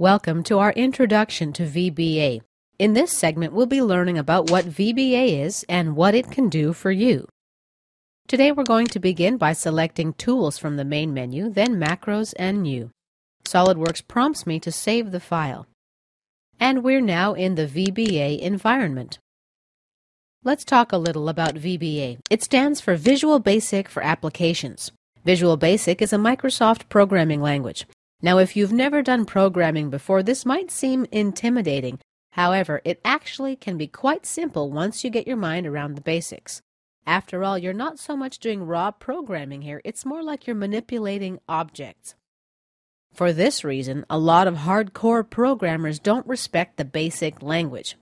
Welcome to our introduction to VBA. In this segment, we'll be learning about what VBA is and what it can do for you. Today, we're going to begin by selecting Tools from the main menu, then Macros and New. SOLIDWORKS prompts me to save the file. And we're now in the VBA environment. Let's talk a little about VBA. It stands for Visual Basic for Applications. Visual Basic is a Microsoft programming language. Now, if you've never done programming before, this might seem intimidating. However, it actually can be quite simple once you get your mind around the basics. After all, you're not so much doing raw programming here, it's more like you're manipulating objects. For this reason, a lot of hardcore programmers don't respect the BASIC language.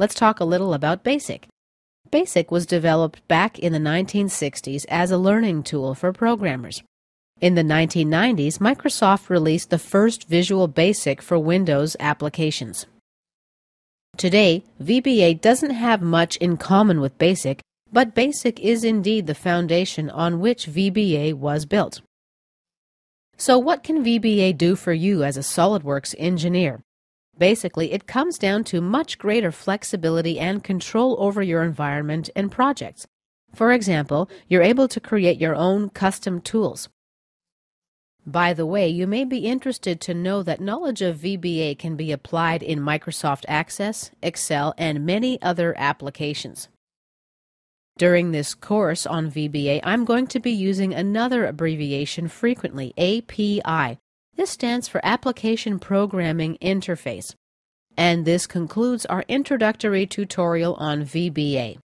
Let's talk a little about BASIC. BASIC was developed back in the 1960s as a learning tool for programmers. In the 1990s, Microsoft released the first Visual Basic for Windows applications. Today, VBA doesn't have much in common with BASIC, but BASIC is indeed the foundation on which VBA was built. So what can VBA do for you as a SOLIDWORKS engineer? Basically, it comes down to much greater flexibility and control over your environment and projects. For example, you're able to create your own custom tools. By the way, you may be interested to know that knowledge of VBA can be applied in Microsoft Access, Excel, and many other applications. During this course on VBA, I'm going to be using another abbreviation frequently, API. This stands for Application Programming Interface. And this concludes our introductory tutorial on VBA.